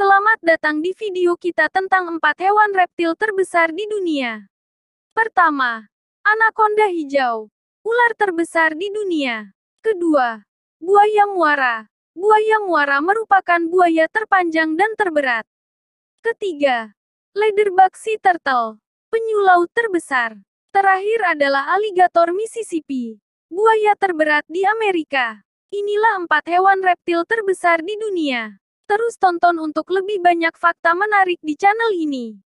Selamat datang di video kita tentang empat hewan reptil terbesar di dunia. Pertama, anaconda hijau, ular terbesar di dunia. Kedua, buaya muara. Buaya muara merupakan buaya terpanjang dan terberat. Ketiga, leatherback sea turtle, penyu laut terbesar. Terakhir adalah aligator Mississippi, buaya terberat di Amerika. Inilah empat hewan reptil terbesar di dunia. Terus tonton untuk lebih banyak fakta menarik di channel ini.